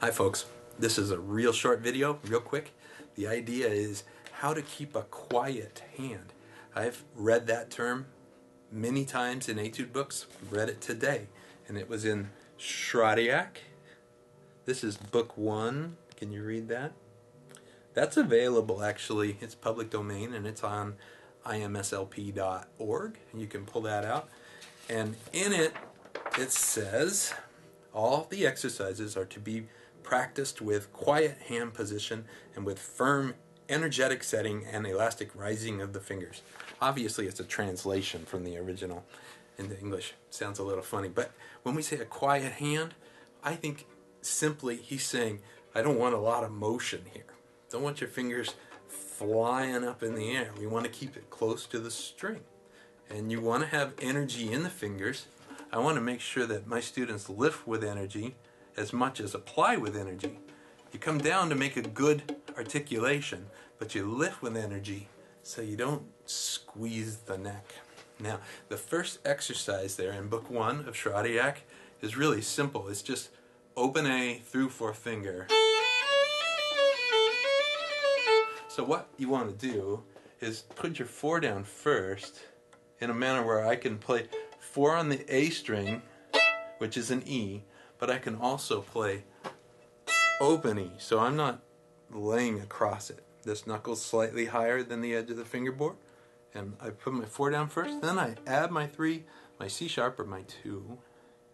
Hi folks, this is a real short video, real quick. The idea is how to keep a quiet hand. I've read that term many times in etude books, read it today, and it was in Schradieck. This is book one. Can you read that? That's available actually. It's public domain and it's on imslp.org. You can pull that out. And in it, it says all the exercises are to be practiced with quiet hand position and with firm energetic setting and elastic rising of the fingers. Obviously, it's a translation from the original into English. Sounds a little funny, but when we say a quiet hand, I think simply he's saying, I don't want a lot of motion here. Don't want your fingers flying up in the air. We want to keep it close to the string. And you want to have energy in the fingers. I want to make sure that my students lift with energy as much as apply with energy. You come down to make a good articulation, but you lift with energy so you don't squeeze the neck. Now, the first exercise there in book one of Schradieck is really simple. It's just open A through fourth finger. So what you want to do is put your four down first in a manner where I can play four on the A string, which is an E, but I can also play open E. So I'm not laying across it. This knuckle's slightly higher than the edge of the fingerboard. And I put my four down first, then I add my three, my C sharp or my two,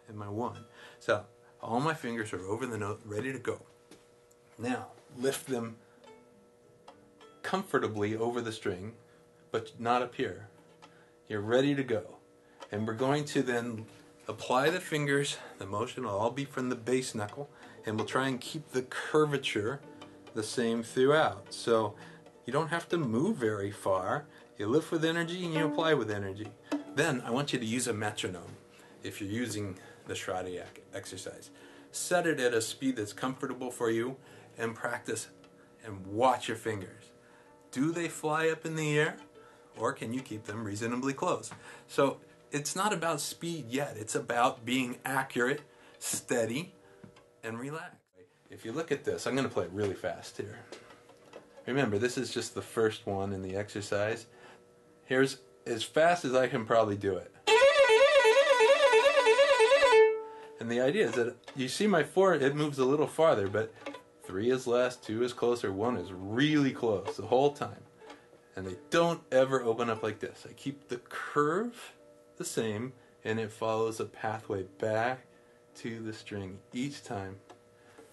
and my one. So all my fingers are over the note, ready to go. Now, lift them comfortably over the string, but not up here. You're ready to go. And we're going to then apply the fingers, the motion will all be from the base knuckle, and we'll try and keep the curvature the same throughout. So you don't have to move very far. You lift with energy and you apply with energy. Then I want you to use a metronome if you're using the Schradieck exercise. Set it at a speed that's comfortable for you and practice and watch your fingers. Do they fly up in the air or can you keep them reasonably close? So it's not about speed yet. It's about being accurate, steady, and relaxed. If you look at this, I'm going to play it really fast here. Remember, this is just the first one in the exercise. Here's as fast as I can probably do it. And the idea is that you see my four, it moves a little farther, but three is less, two is closer, one is really close the whole time. And they don't ever open up like this. I keep the curve the same and it follows a pathway back to the string each time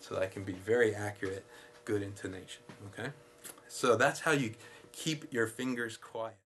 so that I can be very accurate, good intonation. Okay? So that's how you keep your fingers quiet.